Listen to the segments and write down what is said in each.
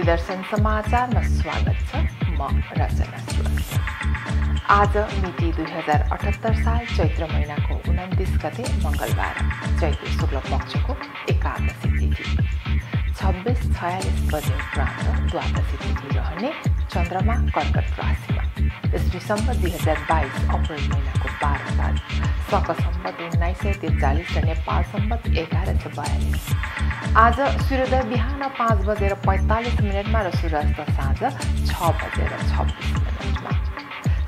प्रतिदर्शन समाचारमा स्वागत छ। म रचना आज मिति दुई हजार अठहत्तर साल चैत्र महिनाको उन्तिस गते मङ्गलबार चैत्र शुक्ल पक्षको एकादशी तिथि। छब्बिस छयालिस बजे उपरान्त द्वादशी तिथि रहने चन्द्रमा कर्कट राशिमा सम्बत दुई हजार बाइस अप्रेल महिनाको बाह्र तारिक शक सम्बत उन्नाइस सय त्रिचालिस र नेपाल सम्बत एघार सय बयालिस आज सूर्योदय बिहान पाँच बजेर पैँतालिस मिनटमा र सूर्यास्त साँझ छ बजेर छब्बिस मिनटमा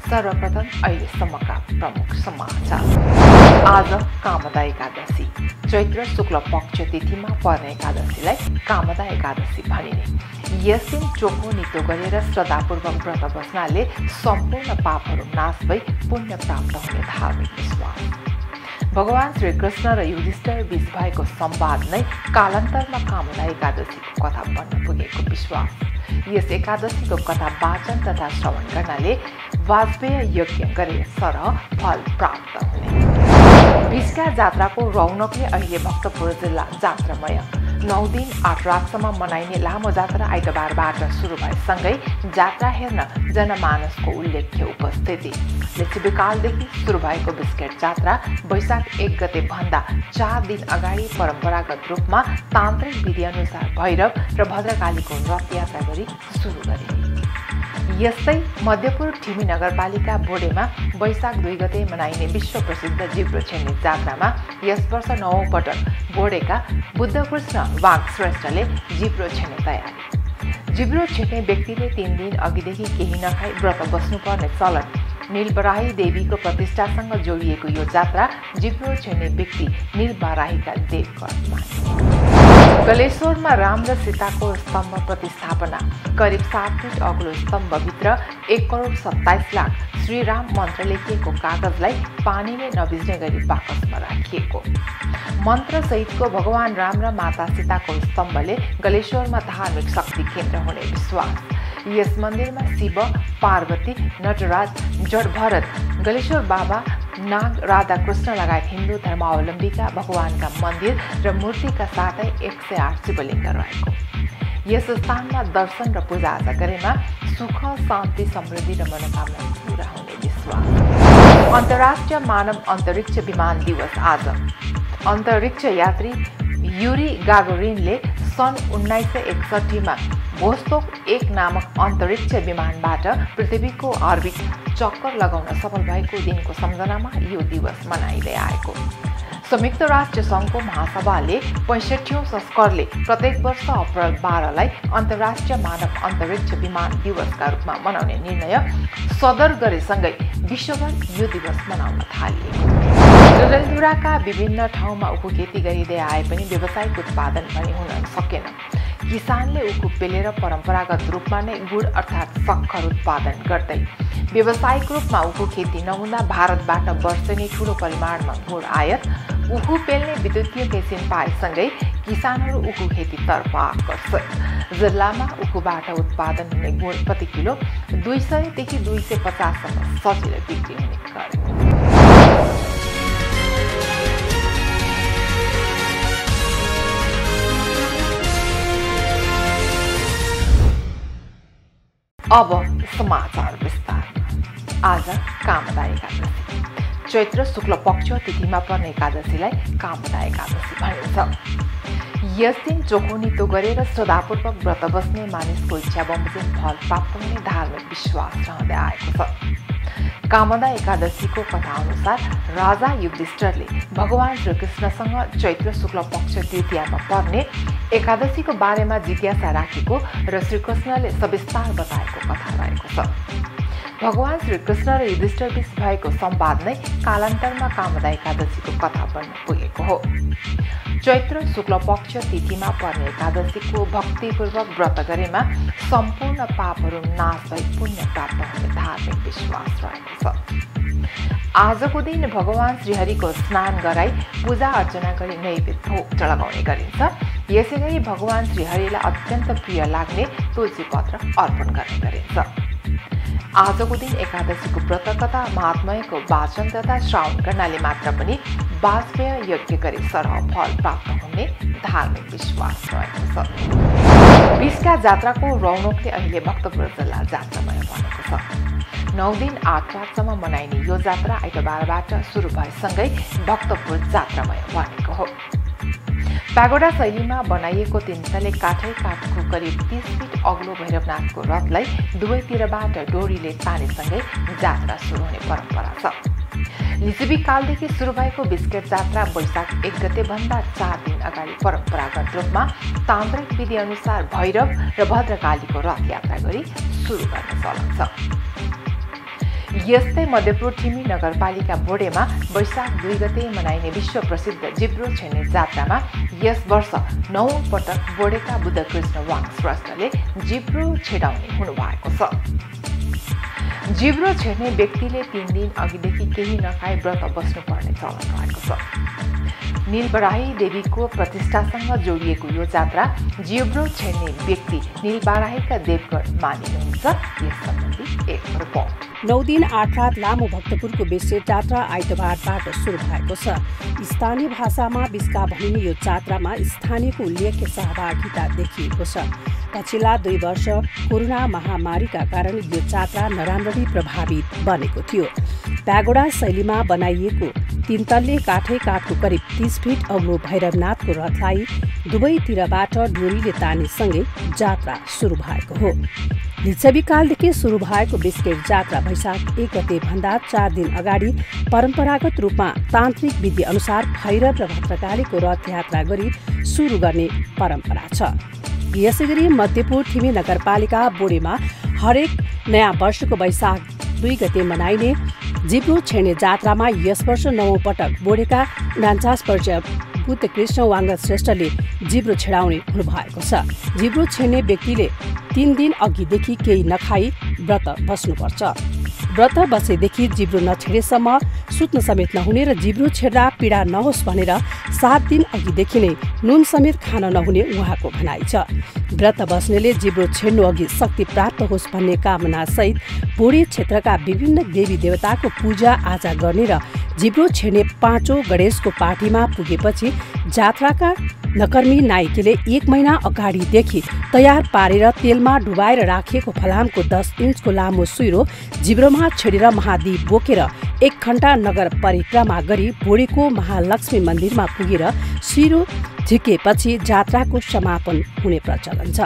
सर्वप्रथम अहिलेसम्मका प्रमुख समाचार आज कामदा एकादशी चैत्र शुक्ल पक्ष तिथिमा पर्ने एकादशीलाई कामदा एकादशी भनिने यस दिन चोखो नितो गरेर श्रद्धापूर्वक व्रत बस्नाले सम्पूर्ण पापहरू नाश भई पुण्य प्राप्त हुने धार्मिक विश्वास। भगवान् श्रीकृष्ण र युधिष्ठर बिच भएको संवाद नै कालान्तरमा कामना एकादशीको कथा बन्न पुगेको विश्वास। यस एकादशीको कथा वाचन तथा श्रवण गर्नाले वाजपेय यज्ञ गरे सरह फल प्राप्त हुने। भिस्का जात्राको रौनकले अहिले भक्तपुर जिल्ला जात्रामय नौ दिन आठ रातसम्म मनाइने लामो जात्रा आइतबारबाट सुरु भएसँगै जात्रा हेर्न जनमानसको उल्लेख्य उपस्थिति। लिच्छविकालदेखि सुरु भएको बिस्केट जात्रा वैशाख एक गते भन्दा चार दिन अगाडि परम्परागत रूपमा तान्त्रिक विधिअनुसार भैरव र भद्रकालीको रथ यात्रा गरी सुरु गरिने यस्तै मध्यपुर ठिमी नगरपालिका बोडेमा वैशाख दुई गते मनाइने विश्व प्रसिद्ध जिब्रो छेन्ने जात्रामा यस वर्ष नौ पटक बोडेका बुद्धकृष्ण वाघ श्रेष्ठले जिब्रो छेन्ने तयारी। जिब्रो छेन्ने व्यक्तिले तिन दिन अघिदेखि केही नखाई व्रत बस्नुपर्ने चलन। निलबराही देवीको प्रतिष्ठासँग जोडिएको यो जात्रा जिब्रो छेन्ने व्यक्ति निलबराहीका देवगढ गलेश्वरमा राम र सीताको स्तम्भ प्रतिस्थापना करिब सात फिट अग्लो स्तम्भभित्र एक करोड सत्ताइस लाख श्रीराम मन्त्र लेखिएको कागजलाई पानीले नभिज्ने गरी बाकसमा राखिएको। मन्त्रसहितको भगवान् राम र माता सीताको स्तम्भले गलेश्वरमा धार्मिक शक्ति केन्द्र हुने विश्वास। यस मन्दिरमा शिव पार्वती नटराज जडभरत गलेश्वर बाबा नाग राधाकृष्ण लगायत हिन्दू धर्मावलम्बीका भगवानका मन्दिर र मूर्तिका साथै एक सय आठ शिवलिङ्ग रहेको। यस स्थानमा दर्शन र पूजाआजा गरेमा सुख शान्ति समृद्धि र मनोकामना पुरा हुने विश्वास। अन्तर्राष्ट्रिय मानव अन्तरिक्ष विमान दिवस आज। अन्तरिक्ष यात्री युरी गागोरिनले सन् उन्नाइस सय एकसट्ठीमा भोस्तोक एक नामक अन्तरिक्ष विमानबाट पृथ्वीको अर्बिट चक्कर लगाउन सफल भएको दिनको सम्झनामा यो दिवस मनाइँदै आएको। संयुक्त राष्ट्र सङ्घको महासभाले पैँसठौँ संस्करले प्रत्येक वर्ष अप्रेल बाह्रलाई अन्तर्राष्ट्रिय मानव अन्तरिक्ष विमान दिवसका रूपमा मनाउने निर्णय सदर गरेसँगै विश्वभर यो दिवस मनाउन थालिएको डडेलधुराका विभिन्न ठाउँमा उखु खेती गरिँदै आए पनि व्यावसायिक उत्पादन पनि हुन सकेन। किसानले उखु पेलेर परम्परागत रूपमा नै गुड अर्थात् सक्खर उत्पादन गर्दै व्यावसायिक रूपमा उखु खेती नहुँदा भारतबाट वर्षेनी ठुलो परिमाणमा गुड आयात उखु पेल्ने विद्युतीय मेसिन पाएसँगै किसानहरू उखु खेतीतर्फ आकर्षित। जिल्लामा उखुबाट उत्पादन हुने गुण प्रति किलो दुई सयदेखि दुई सय पचाससम्म सजिलै बिक्री हुने अब समाचार विस्तारमा आज कामदा एकादशी चैत्र शुक्ल पक्ष तिथिमा पर्ने एकादशीलाई कामदा एकादशी भनिन्छ यस दिन चोखो नितो गरेर श्रद्धापूर्वक व्रत बस्ने मानिसको इच्छा बमोजिम फल प्राप्त हुने धार्मिक विश्वास रहँदै आएको छ कामदा एकादशीको कथाअनुसार राजा युधिष्ठरले भगवान् श्रीकृष्णसँग चैत्र शुक्ल पक्ष तृतीयामा पर्ने एकादशीको बारेमा जिज्ञासा राखेको र श्रीकृष्णले सविस्तार बताएको कथा रहेको छ। भगवान् श्रीकृष्ण र युधिष्ठर बिच भएको संवाद नै कालान्तरमा कामदा एकादशीको कथा बन्न पुगेको हो। चैत्र शुक्ल पक्ष तिथिमा पर्ने एकादशीको भक्तिपूर्वक व्रत गरेमा सम्पूर्ण पापहरू नाश भई पुण्य प्राप्त हुने धार्मिक विश्वास रहेको छ। आजको दिन भगवान् श्रीहरिको स्नान गराई पूजा अर्चना गरी नैवेद्य भोग चढाउने गरिन्छ। यसै गरी भगवान् श्रीहरिलाई अत्यन्त प्रिय लाग्ने तुलसी पत्र अर्पण गर्ने गरिन्छ। आजको दिन एकादशीको व्रत कथा महात्मयको वाचन तथा श्रावण गर्नाले मात्र पनि वाजपेय यज्ञ गरे सरह फल प्राप्त हुने धार्मिक विश्वास रहेको छ। बिसका जात्राको रौनकले अहिले भक्तपुर जिल्ला जात्रामय बनेको छ। नौ दिन आठ रातसम्म मनाइने यो जात्रा आइतबारबाट सुरु भएसँगै भक्तपुर जात्रामय बनेको हो। प्यागोडा शैलीमा बनाइएको तिनतले काठै काठको करिब तिस फिट अग्लो भैरवनाथको रथलाई दुवैतिरबाट डोरीले तानेसँगै जात्रा सुरु हुने परम्परा छ। लिसिबी कालदेखि सुरु भएको बिस्केट जात्रा वैशाख एक गतेभन्दा चार दिन अगाडि परम्परागत रूपमा तान्त्रिक विधि अनुसार भैरव र भद्रकालीको रथ यात्रा गरी सुरु गर्ने चलन छ। यस्तै मध्यपुर ठिमी नगरपालिका बोडेमा वैशाख दुई गते मनाइने विश्व प्रसिद्ध जिब्रो छेड्ने जात्रामा यस वर्ष नौ पटक बोडेका बुद्धकृष्ण वाङ श्रेष्ठले जिब्रो छेडाउने हुनुभएको छ। जिब्रो छेड्ने व्यक्तिले तिन दिन अघिदेखि केही नखाए व्रत बस्नुपर्ने चलन रहेको छ। निलबराही देवीको प्रतिष्ठासँग जोडिएको यो जात्रा जिब्रो छेड्ने व्यक्ति निलबराहीका देवगढ मानिनुहुन्छ। यस सम्बन्धी एक रिपोर्ट नौ दिन आठ रात लामो भक्तपुरको बेसे जात्रा आइतबारबाट सुरु भएको छ। स्थानीय भाषामा बिस्का भनिने यो जात्रामा स्थानीयको उल्लेख्य सहभागिता देखिएको छ। पछिल्ला दुई वर्ष कोरोना महामारीका कारण यो जात्रा नराम्ररी प्रभावित बनेको थियो। प्यागोडा शैलीमा बनाइएको तीन तल्ले काठै काठको करिब तिस फिट अग्लो भैरवनाथको रथलाई दुवैतिरबाट डोरीले तानेसँगै जात्रा सुरु भएको हो। लिच्छविकालदेखि सुरु भएको बिस्केट जात्रा वैशाख एक गते भन्दा चार दिन अगाडि परम्परागत रूपमा तान्त्रिक विधि अनुसार भैरव र भद्रकालीको रथ यात्रा गरी सुरु गर्ने परम्परा छ। यसै गरी मध्यपुर ठिमी नगरपालिका बोडीमा हरेक नयाँ वर्षको वैशाख दुई गते मनाइने जिब्रो छेड्ने जात्रामा यस वर्ष नौ पटक बोडेका उनाचास वर्ष बुद्ध कृष्ण वाङ्ग श्रेष्ठले जिब्रो छेडाउने हुनुभएको छ। जिब्रो छेड्ने व्यक्तिले तिन दिन अघिदेखि केही नखाई व्रत बस्नुपर्छ। व्रत बसेदेखि जिब्रो नछेडेसम्म सुत्न समेत नहुने र जिब्रो छेड्दा पीडा नहोस् भनेर सात दिन अघिदेखि नै नुन समेत खान नहुने उहाँको भनाइ छ। व्रत बस्नेले जिब्रो छेड्नु अघि शक्ति प्राप्त होस् भन्ने कामना सहित बोडी क्षेत्रका विभिन्न देवी देवताको पूजा आजा गर्ने र जिब्रो छेड्ने पाँचौँ गणेशको पार्टीमा पुगेपछि जात्राका नकर्मी नाइकेले एक महिना अगाडिदेखि तयार पारेर तेलमा डुबाएर राखिएको फलामको दस इन्चको लामो सुइरो जिब्रोमा छेडेर महादीप बोकेर एक घण्टा नगर परिक्रमा गरी भोडीको महालक्ष्मी मन्दिरमा पुगेर सिरो झिकेपछि जात्राको समापन हुने प्रचलन छ।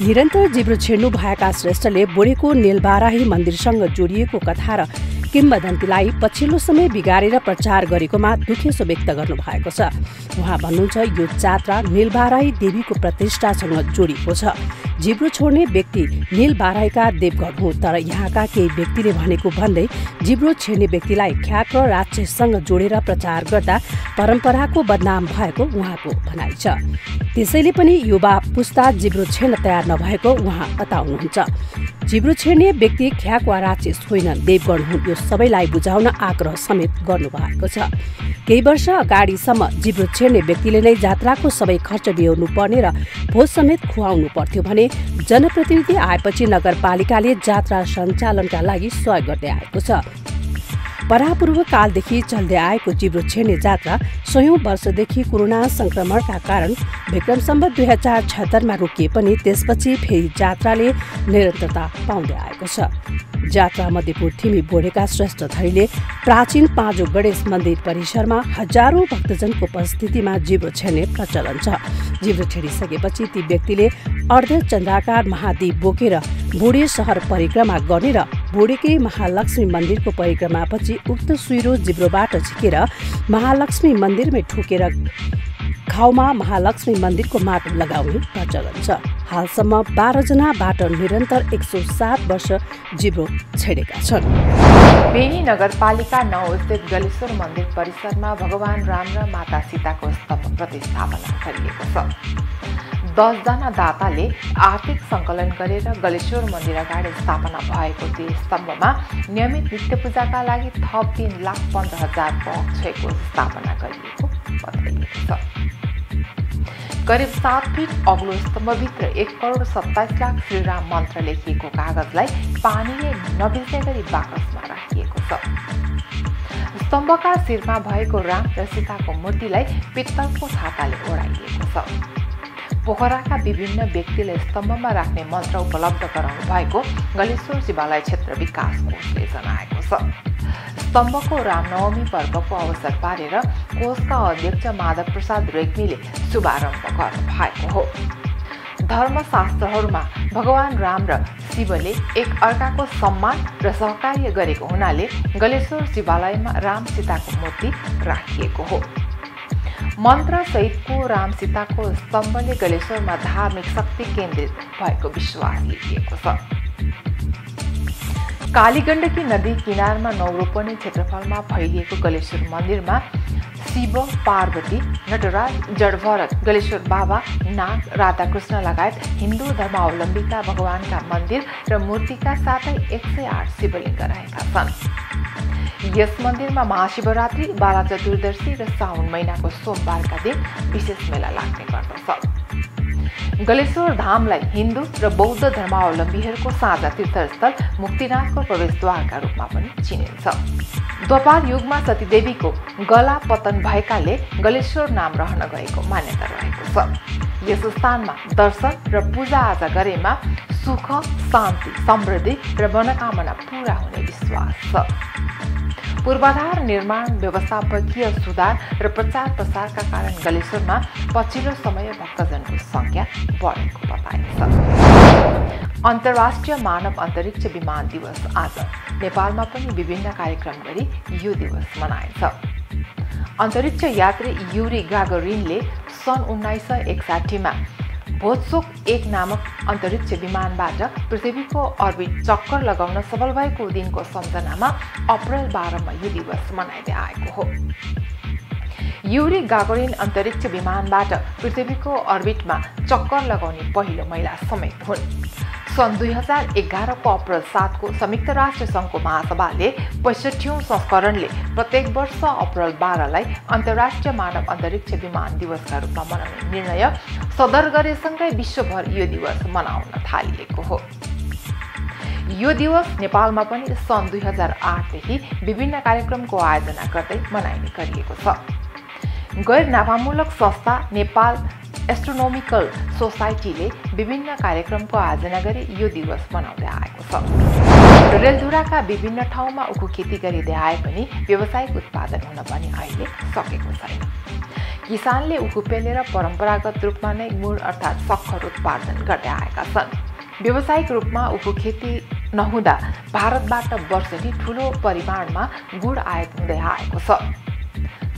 निरन्तर जिब्रो छेड्नु भएका श्रेष्ठले बोडेको नेलबाराही मन्दिरसँग जोडिएको कथा र किम्बदन्तीलाई पछिल्लो समय बिगारेर प्रचार गरेकोमा दुखेसो व्यक्त गर्नु भएको छ। उहाँ भन्नुहुन्छ यो जात्रा निलबाराई देवीको प्रतिष्ठासँग जोडिएको छ। जिब्रो छोड्ने व्यक्ति निल बाराईका देवगढ हुँ तर यहाँका केही व्यक्तिले भनेको भन्दै जिब्रो छेड्ने व्यक्तिलाई ख्याक र राक्षससँग जोडेर प्रचार गर्दा परम्पराको बदनाम भएको उहाँको भनाइ छ। त्यसैले पनि युवा पुस्ता जिब्रो छेड्न तयार नभएको उहाँ बताउनुहुन्छ। जिब्रो छेड्ने व्यक्ति ख्याक वा राक्षस होइन देवगण हुन् यो सबैलाई बुझाउन आग्रह समेत गर्नुभएको छ। केही वर्ष अगाडिसम्म जिब्रो छेड्ने व्यक्तिले नै जात्राको सबै खर्च बिहोर्नु पर्ने र भोज समेत खुवाउनु पर्थ्यो भने जनप्रतिनिधि आएपछि नगरपालिकाले जात्रा सञ्चालनका लागि सहयोग गर्दै आएको छ। परापूर्व कालदेखि चल्दै आएको जिब्रो छेड्ने जात्रा सयौं वर्षदेखि कोरोना संक्रमणका कारण विक्रम सम्बत दुई हजार छत्तरमा रोकिए पनि त्यसपछि फेरि जात्राले निरन्तरता पाउँदै आएको छ। जात्रा मध्यपुर थिमी बोडेका श्रेष्ठ थरीले प्राचीन पाँचो गणेश मन्दिर परिसरमा हजारौं भक्तजनको उपस्थितिमा जिब्रो छेड्ने प्रचलन छ। जिब्रो छेडिसकेपछि ती व्यक्तिले अर्ध चन्द्राकार महादीप बोकेर बोडे सहर परिक्रमा गर्ने र बोडेकै महालक्ष्मी मन्दिरको परिक्रमापछि उक्त सुइरो जिब्रोबाट झिकेर महालक्ष्मी मन्दिरमै ठोकेर घाउमा महालक्ष्मी मन्दिरको माटो लगाउने प्रचलन छ हालसम्म बाह्रजनाबाट निरन्तर एक सौ सात वर्ष जिब्रो छेडेका छन्। बेनी नगरपालिका नौ स्थित गलेश्वर मन्दिर परिसरमा भगवान राम र माता सीताको स्तम्भ प्रतिस्थापना गरिएको छ। दसजना दाताले आर्थिक सङ्कलन गरेर गलेश्वर मन्दिर अगाडि स्थापना भएको त्यो स्तम्भमा नियमित नित्य पूजाका लागि थप तिन लाख पन्ध्र हजार बक्सेको स्थापना गरिएको बताइएको छ। करिब सात फिट अग्लो स्तम्भभित्र एक करोड सत्ताइस लाख श्रीराम मन्त्र लेखिएको कागजलाई पानीले नभिज्ने गरी बाकसमा राखिएको छ। स्तम्भका शिरमा भएको राम र सीताको मूर्तिलाई पित्तलको छाताले ओढाइएको छ। पोखराका विभिन्न व्यक्तिले स्तम्भमा राख्ने मन्त्र उपलब्ध गराउनु भएको गलेश्वर शिवालय क्षेत्र विकास कोषले जनाएको छ। स्तम्भको रामनवमी पर्वको अवसर पारेर कोषका अध्यक्ष माधव प्रसाद रेग्मीले शुभारम्भ गर्नु भएको हो। धर्मशास्त्रहरूमा भगवान राम र शिवले एक अर्काको सम्मान र सहकार्य गरेको हुनाले गलेश्वर शिवालयमा राम सीताको मूर्ति राखिएको हो। मन्त्रसहितको राम सीताको स्तम्भले गलेश्वरमा धार्मिक शक्ति केन्द्रित भएको विश्वास लिइएको छ। कालीगण्डकी नदी किनारमा नौरोपनी क्षेत्रफलमा फैलिएको गलेश्वर मन्दिरमा शिव पार्वती नटराज जडभरत गलेश्वर बाबा नाग राधाकृष्ण लगायत हिन्दू धर्मावलम्बीका भगवानका मन्दिर र मूर्तिका साथै एक सय आठ शिवलिङ्ग रहेका छन्। यस मन्दिरमा महाशिवरात्रि बाला चतुर्दशी र साउन महिनाको सोमबारका दिन विशेष मेला लाग्ने गर्दछ। गलेश्वर धामलाई हिन्दू र बौद्ध धर्मावलम्बीहरूको साझा तीर्थस्थल मुक्तिनाथको प्रवेशद्वारका रूपमा पनि चिनिन्छ। द्वापार युगमा सतीदेवीको गला पतन भएकाले गलेश्वर नाम रहन गएको मान्यता रहेको छ। यस स्थानमा दर्शन र पूजाआजा गरेमा सुख शान्ति समृद्धि र मनोकामना पुरा हुने विश्वास छ। पूर्वाधार निर्माण व्यवस्थापकीय सुधार र प्रचार प्रसारका कारण गलेश्वरमा पछिल्लो समय भक्तजनको सङ्ख्या बढेको बताइन्छ। अन्तर्राष्ट्रिय मानव अन्तरिक्ष विमान दिवस आज नेपालमा पनि विभिन्न कार्यक्रम गरी यो दिवस मनाइन्छ। अन्तरिक्ष यात्री युरी गागरिनले सन् उन्नाइस सय एकसाठीमा भोत्सोक एक नामक अन्तरिक्ष विमानबाट पृथ्वीको अर्बिट चक्कर लगाउन सफल भएको दिनको सम्झनामा अप्रेल बाह्रमा यो दिवस मनाइँदै आएको हो। युरी गागोरिन अन्तरिक्ष विमानबाट पृथ्वीको अर्बिटमा चक्कर लगाउने पहिलो महिला समेत हुन्। सन् दुई हजार एघारको अप्रेल सातको संयुक्त राष्ट्र सङ्घको महासभाले पैँसठौँ संस्करणले प्रत्येक वर्ष अप्रेल बाह्रलाई अन्तर्राष्ट्रिय मानव अन्तरिक्ष विमान दिवसका रूपमा मनाउने निर्णय सदर गरेसँगै विश्वभर यो दिवस मनाउन थालिएको हो यो दिवस नेपालमा पनि सन् दुई हजार आठदेखि विभिन्न कार्यक्रमको आयोजना गर्दै मनाइने गरिएको छ। गैर नाफामूलक संस्था नेपाल एस्ट्रोनोमिकल सोसाइटीले विभिन्न कार्यक्रमको आयोजना गरी यो दिवस मनाउँदै आएको छ। रेलधुराका विभिन्न ठाउँमा उखु खेती गरिँदै आए पनि व्यावसायिक उत्पादन हुन पनि अहिले सकेको छैन। किसानले उखु पेलेर परम्परागत रूपमा नै गुड अर्थात् सक्खर उत्पादन गर्दै आएका छन्। व्यावसायिक रूपमा उखु खेती नहुँदा भारतबाट वर्षेनी ठुलो परिमाणमा गुड आयात हुँदै आएको छ।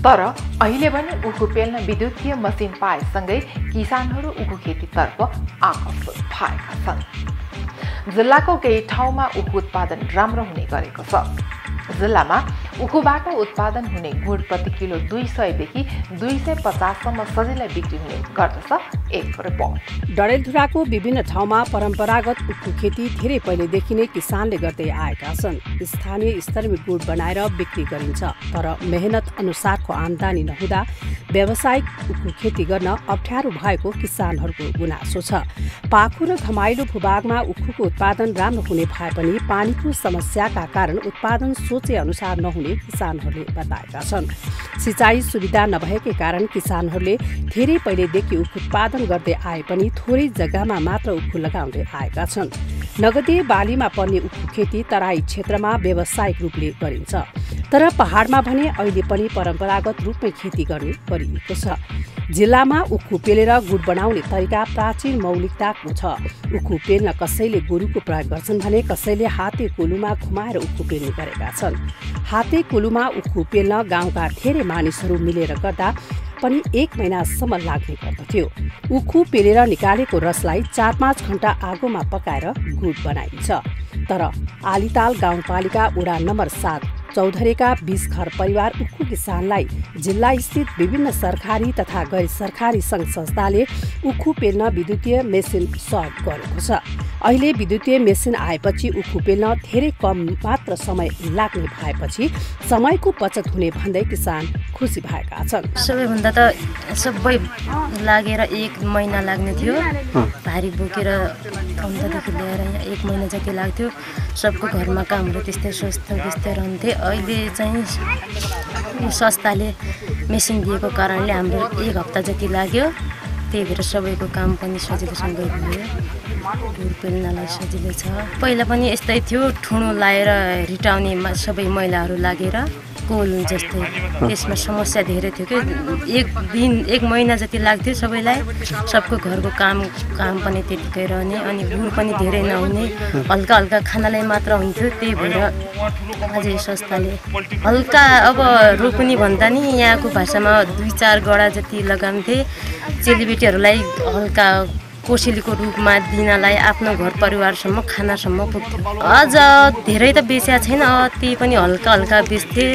तर अहिले पनि उखु पेल्न विद्युतीय मसिन पाएसँगै किसानहरू उखु खेतीतर्फ आकर्षित भएका छन्। जिल्लाको केही ठाउँमा उखु उत्पादन राम्रो हुने गरेको छ। जिल्लामा उखुबाट उत्पादन हुने गुड प्रति किलो दुई सयदेखि दुई सय पचाससम्म सजिलै बिक्री हुने गर्दछ एक रिपोर्ट डडेलधुराको विभिन्न ठाउँमा परम्परागत उखु खेती धेरै पहिलेदेखि नै किसानले गर्दै आएका छन्। स्थानीय स्तरमा गुड बनाएर बिक्री गरिन्छ तर मेहनत अनुसारको आमदानी नहुँदा व्यावसायिक उखु खेती गर्न अप्ठ्यारो भएको किसानहरूको गुनासो छ। पाखु र घमाइलो भूभागमा उखुको उत्पादन राम्रो हुने भए पनि पानीको समस्याका कारण उत्पादन सोचे अनुसार नहुने किसानहरूले बताएका छन्। सिँचाइ सुविधा नभएकै कारण किसानहरूले धेरै पहिलेदेखि उखु उत्पादन गर्दै आए पनि थोरै जग्गामा मात्र उखु लगाउँदै आएका छन्। नगदे बालीमा पर्ने उखु खेती तराई क्षेत्रमा व्यावसायिक रूपले गरिन्छ। तर पहाडमा भने अहिले पनि परम्परागत रूपमै खेती गर्ने गरिएको छ। जिल्लामा उखु पेलेर गुड बनाउने तरिका प्राचीन मौलिकताको छ। उखु पेल्न कसैले गोरुको प्रयोग गर्छन् भने कसैले हाते कोलुमा घुमाएर उखु पेल्ने गरेका छन्। हाते कोलुमा उखु पेल्न गाउँका धेरै मानिसहरू मिलेर गर्दा पनि एक महिनासम्म लाग्ने गर्दथ्यो। उखु पेलेर निकालेको रसलाई चार पाँच घन्टा आगोमा पकाएर गुड बनाइन्छ। तर आलिताल गाउँपालिका वडा नम्बर सात चौधरीका बिस घर परिवार उखु किसानलाई जिल्ला स्थित विभिन्न सरकारी तथा गैर सरकारी सङ्घ संस्थाले उखु पेल्न विद्युतीय मेसिन सहयोग गरेको छ। अहिले विद्युतीय मेसिन आएपछि उखु पेल्न धेरै कम मात्र समय लाग्ने भएपछि समयको बचत हुने भन्दै किसान खुसी भएका छन्। सबैभन्दा त सबै लागेर एक महिना लाग्ने थियो। भारी बोकेर अन्तदेखि ल्याएर एक महिना जति लाग्थ्यो सबको घरमा कामहरू त्यस्तै स्वस्थ व्यस्त रहन्थे। अहिले चाहिँ संस्थाले मेसिन दिएको कारणले हाम्रो एक हप्ता जति लाग्यो त्यही भएर सबैको काम पनि सजिलोसँग भयो। ढुर पेल्नलाई सजिलो छ। पहिला पनि यस्तै थियो ठुलो लाएर रिटाउने सबै महिलाहरू लागेर कोल जस्तै। त्यसमा समस्या धेरै थियो कि। एक दिन एक महिना जति लाग्थ्यो सबैलाई। सबको घरको काम काम पनि त्यतिकै रहने अनि गुड पनि धेरै नहुने। हल्का हल्का खानालाई मात्र हुन्थ्यो त्यही भएर अझै संस्थाले हल्का अब रोप्ने भन्दा नि यहाँको भाषामा दुई चार गडा जति लगाउँथे चेलीबेटीहरूलाई हल्का कोसेलीको रूपमा दिनलाई आफ्नो घर परिवारसम्म खानासम्म पुग्थ्यो। अझ धेरै त बेचेको छैन त्यही पनि हल्का हल्का बेच्थे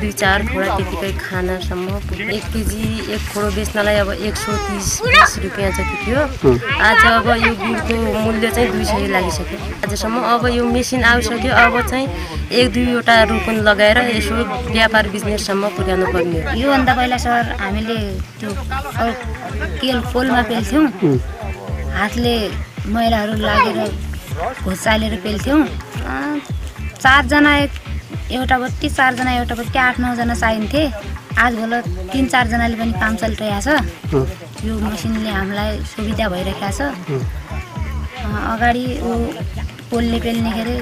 दुई चार खोडा त्यतिकै खानासम्म पुग्थ्यो। एक केजी एक खोडो बेच्नलाई अब एक सौ तिस बिस रुपियाँ जति थियो। आज अब यो गुडको मूल्य चाहिँ दुई सय लागिसक्यो। आजसम्म अब यो मेसिन आइसक्यो अब चाहिँ एक दुईवटा रोपन लगाएर यसो व्यापार बिजनेससम्म पुर्याउनु पर्ने हो। योभन्दा पहिला सर हामीले त्यो केल पोलमा पेल्थ्यौँ। हातले मैलाहरू लागेर घोस चालेर पेल्थ्यौँ चारजना एक एउटा बत्ती चारजना एउटा बत्ती आठ नौजना चाहिन्थे। आजभोल तिन चारजनाले पनि काम चलिरहेको छ यो मसिनले हामीलाई सुविधा भइरहेको छ। अगाडि ऊ पेल्ने अरे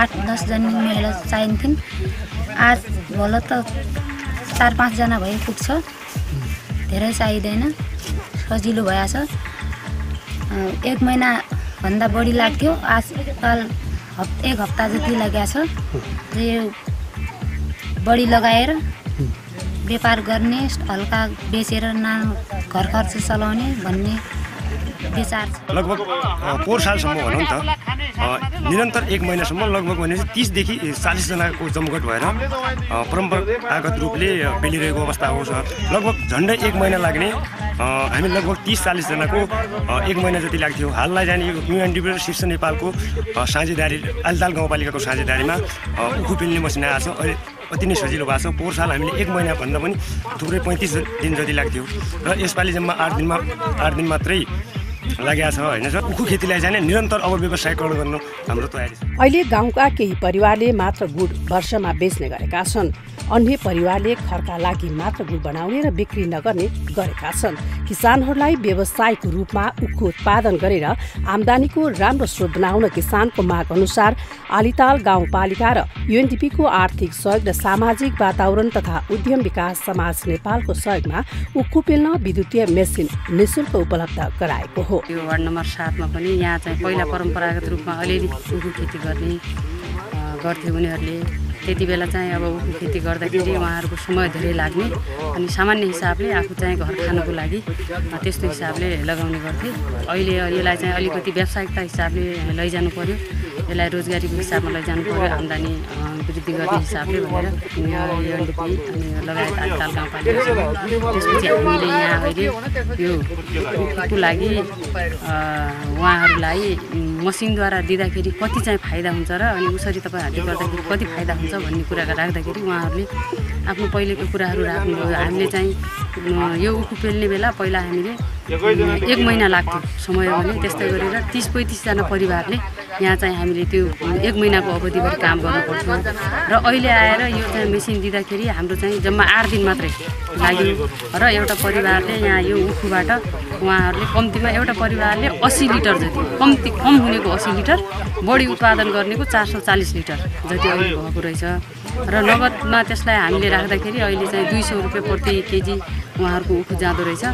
आठ दसजना महिला चाहिन्थिन्। आज भोल त चार पाँचजना भए पुग्छ। धेरै चाहिँदैन। सजिलो अँ, एक महिनाभन्दा बढी लाग्थ्यो। आजकल हप् एक हप्ता जति लागेको छ। यो बढी लगाएर व्यापार गर्ने हल्का बेचेर ना घर खर्च चलाउने भन्ने विचार छ। लगभग पोहोर सालसम्म भनौँ न त। निरन्तर एक महिनासम्म लगभग भनेपछि तिसदेखि चालिसजनाको जमघट भएर परम्परागत रूपले अ, पेलिरहेको अवस्था हो सर। लगभग झन्डै एक महिना लाग्ने हामी लगभग तिस चालिसजनाको एक महिना जति लाग्थ्यो। हाललाई जाने यो युएनडिपी र शीर्ष नेपालको साझेदारी आलताल गाउँपालिकाको साझेदारीमा उखु पेल्ने मसिन आएको छ। अहिले अति नै सजिलो भएको छ। पोहोर साल हामीले एक महिनाभन्दा पनि थुप्रै पैँतिस दिन जति लाग्थ्यो। र यसपालि जम्मा आठ दिनमा आठ दिन मात्रै लागेको छ होइन उखु खेतीलाई जाने निरन्तर अब गर्न हाम्रो तयारी छ। अहिले गाउँका केही परिवारले मात्र गुड वर्षमा बेच्ने गरेका छन्। अन्य परिवारले खरका लागि मात्र गुड बनाउने र बिक्री नगर्ने गरेका छन्। किसानहरूलाई व्यावसायिक रूपमा उखु उत्पादन गरेर आमदानीको राम्रो स्रोत बनाउन किसानको माग अनुसार आलिताल गाउँपालिका र युएनडिपीको आर्थिक सहयोग र सामाजिक वातावरण तथा उद्यम विकास समाज नेपालको सहयोगमा उखु पेल्न विद्युतीय मेसिन निशुल्क उपलब्ध गराएको हो। यो वार्ड नम्बर सातमा पनि यहाँ चाहिँ पहिला परम्परागत रूपमा अलिअलि उखु खेती गर्ने गर्थे उनीहरूले। त्यति बेला चाहिँ अब उखु खेती गर्दाखेरि उहाँहरूको समय धेरै लाग्ने अनि सामान्य हिसाबले आफू चाहिँ घर खानको लागि त्यस्तो हिसाबले लगाउने गर्थे। अहिले यसलाई चाहिँ अलिकति व्यावसायिकता हिसाबले लैजानु पर्यो। यसलाई रोजगारीको हिसाबमा लैजानु पर्यो। आम्दानी वृद्धि गर्ने हिसाबले भनेर अनि लगायत आजकाल गाउँपालिका त्यसपछि हामीले यहाँ अहिले यो उखुको लागि उहाँहरूलाई मसिनद्वारा दिँदाखेरि कति चाहिँ फाइदा हुन्छ र अनि उसरी तपाईँहरूले गर्दाखेरि कति फाइदा हुन्छ भन्ने कुरा राख्दाखेरि उहाँहरूले आफ्नो पहिलेको कुराहरू राख्नुभयो। हामीले चाहिँ यो उखु पेल्ने बेला पहिला हामीले एक महिना लाग्थ्यो समय भने त्यस्तै गरेर तिस पैँतिसजना परिवारले यहाँ चाहिँ हामीले त्यो एक महिनाको अवधिभरि काम गर्नु पर्थ्यो र अहिले आएर यो चाहिँ मेसिन दिँदाखेरि हाम्रो चाहिँ जम्मा आठ दिन मात्रै लाग्यो। र एउटा परिवारले यहाँ यो उखुबाट उहाँहरूले कम्तीमा एउटा परिवारले अस्सी लिटर जति कम्ती कम हुनेको अस्सी लिटर बढी उत्पादन गर्नेको चार सौ चालिस लिटर जति अहिले भएको रहेछ। र नगदमा त्यसलाई हामीले राख्दाखेरि अहिले चाहिँ दुई सौ रुपियाँ प्रति केजी उहाँहरूको उखु जाँदो रहेछ।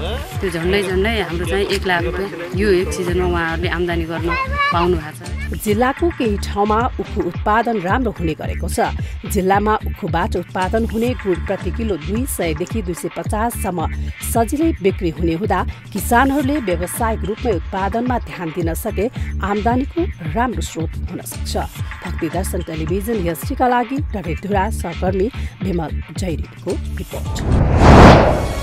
त्यो झन्डै झन्डै हाम्रो चाहिँ एक लाख रुपियाँ यो एक सिजनमा उहाँहरूले आम्दानी गर्न पाउनु भएको छ। जिल्लाको केही ठाउँमा उखु उत्पादन राम्रो हुने गरेको छ। जिल्लामा उखुबाट उत्पादन हुने गुड प्रति किलो दुई सयदेखि दुई सय पचाससम्म सजिलै बिक्री हुने हुँदा किसानहरूले व्यावसायिक रूपमै उत्पादनमा ध्यान दिन सके आमदानीको राम्रो स्रोत हुन सक्छ। भक्ति दर्शन टेलिभिजन एसटीका लागि डडेधुरा सहकर्मी विमल जैरीको रिपोर्ट।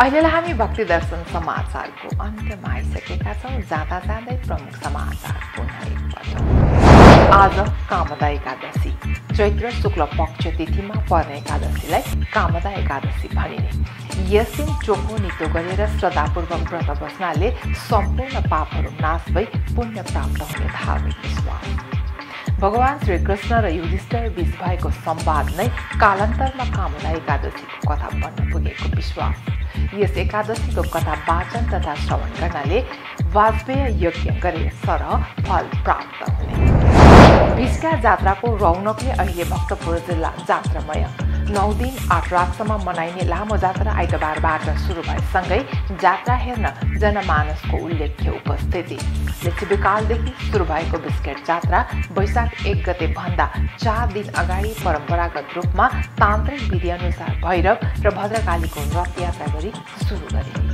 अहिलेलाई हामी भक्ति दर्शन समाचारको अन्त्यमा आइसकेका छौँ। जाँदा जाँदै प्रमुख समाचार पुनः एकपल्ट आज कामदा एकादशी। चैत्र शुक्ल पक्ष तिथिमा पर्ने एकादशीलाई कामदा एकादशी भनिने। यस दिन चोखो नितो गरेर श्रद्धापूर्वक व्रत बस्नाले सम्पूर्ण पापहरू नाश भई पुण्य प्राप्त हुने धार्मिक विश्वास। भगवान् श्रीकृष्ण र युधिष्ठर बिच भएको संवाद नै कालान्तरमा कामदा एकादशीको कथा बन्न पुगेको विश्वास। यस एकादशीको कथा वाचन तथा श्रवण गर्नाले वाजपेय यज्ञ गरे सरह फल प्राप्त हुने। भिस्का जात्राको रौनकले अहिले भक्तपुर जिल्ला जात्रामय नौ दिन आठ रातसम्म मनाइने लामो जात्रा आइतबारबाट सुरु भएसँगै जात्रा हेर्न जनमानसको उल्लेख्य उपस्थिति। लिच्छिविकालदेखि सुरु भएको बिस्केट जात्रा वैशाख एक गते भन्दा चार दिन अगाडि परम्परागत रूपमा तान्त्रिक विधिअनुसार भैरव र भद्रकालीको रथ यात्रा गरी सुरु गरिने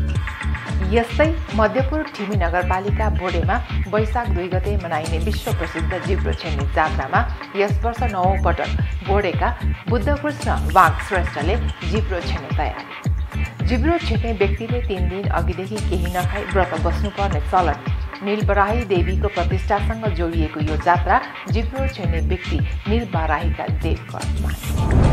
यस्तै मध्यपुर ठिमी नगरपालिका बोडेमा वैशाख दुई गते मनाइने विश्व प्रसिद्ध जिब्रो छेन्ने जात्रामा यस वर्ष नौ पटक बोडेका बुद्धकृष्ण वाघ श्रेष्ठले जिब्रो छेन्ने तयारी। जिब्रो छेक्ने व्यक्तिले तिन दिन अघिदेखि केही नखाई व्रत बस्नुपर्ने चलन निलबराही देवीको प्रतिष्ठासँग जोडिएको यो जात्रा जिब्रो छेड्ने व्यक्ति निलबराहीका मानिने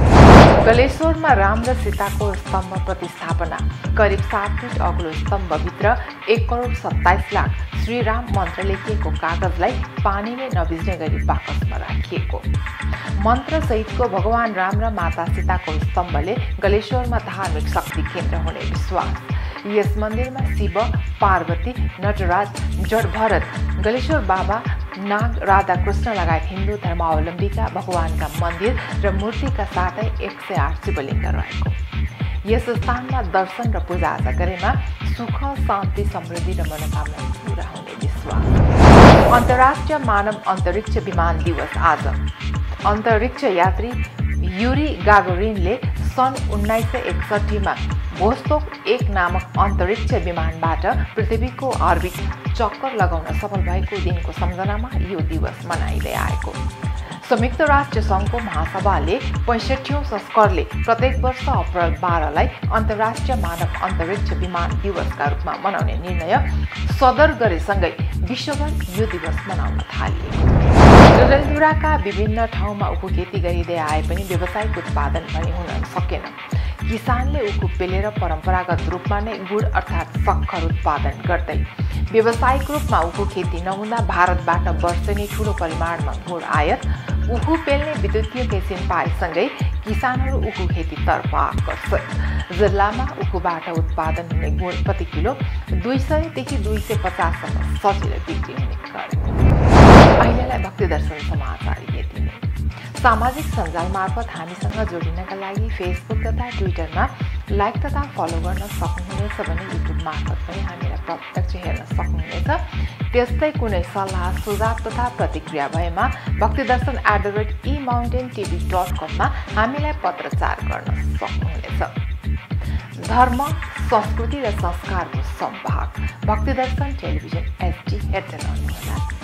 गलेश्वरमा राम र सीताको स्तम्भ प्रतिस्थापना करिब सात फिट अग्लो स्तम्भभित्र एक करोड सत्ताइस लाख श्रीराम मन्त्र लेखिएको कागजलाई पानीले नभिज्ने गरी बाकसमा राखिएको। मन्त्रसहितको भगवान् राम र माता सीताको स्तम्भले गलेश्वरमा धार्मिक शक्ति केन्द्र हुने विश्वास। यस मन्दिरमा शिव पार्वती नटराज जडभरत गलेश्वर बाबा नाग राधा कृष्ण लगायत हिन्दू धर्मावलम्बीका भगवानका मन्दिर र मूर्तिका साथै एक सय आठ शिवलिङ्ग रहेको। यस स्थानमा दर्शन र पूजाआजा गरेमा सुख शान्ति समृद्धि र मनोकामना पुरा हुने विश्वास। अन्तर्राष्ट्रिय मानव अन्तरिक्ष विमान दिवस आज। अन्तरिक्ष यात्री युरी गागोरिनले सन् उन्नाइस सय एकसट्ठीमा भोस्तोक एक नामक अन्तरिक्ष विमानबाट पृथ्वीको अर्बिट चक्कर लगाउन सफल भएको दिनको सम्झनामा यो दिवस मनाइँदै आएको। संयुक्त राष्ट्र सङ्घको महासभाले पैँसठौँ संस्करले प्रत्येक वर्ष अप्रेल बाह्रलाई अन्तर्राष्ट्रिय मानव अन्तरिक्ष विमान दिवसका रूपमा मनाउने निर्णय सदर गरेसँगै विश्वभर यो दिवस मनाउन थालिएको डडेलधुराका विभिन्न ठाउँमा उपखेती गरिँदै आए पनि व्यावसायिक उत्पादन पनि हुन सकेन। किसानले उखु पेलेर परम्परागत रूपमा नै गुड अर्थात् सक्खर उत्पादन गर्दै व्यावसायिक रूपमा उखु खेती नहुँदा भारतबाट वर्षेनी ठुलो परिमाणमा गुड आयात उखु पेल्ने विद्युतीय मेसिन पाएसँगै किसानहरू उखु खेतीतर्फ आकर्षित। जिल्लामा उखुबाट उत्पादन हुने गुण प्रति किलो दुई सयदेखि दुई सय पचाससम्म सजिलै बिक्री हुने गरेको अहिलेलाई भक्ति दर्शन समाचार। नै सामाजिक सञ्जाल मार्फत हामीसँग जोडिनका लागि फेसबुक तथा ट्विटरमा लाइक तथा फलो गर्न सक्नुहुनेछ भने युट्युब मार्फत पनि हामीलाई प्रत्यक्ष हेर्न सक्नुहुनेछ। त्यस्तै कुनै सल्लाह सुझाव तथा प्रतिक्रिया भएमा Bhaktidarshan at the rate E mountain TV dot कममा हामीलाई पत्रचार गर्न सक्नुहुनेछ। धर्म संस्कृति र संस्कारको सम्भाग भक्तिदर्शन टेलिभिजन एचडी हेर्दै रहनुहोला।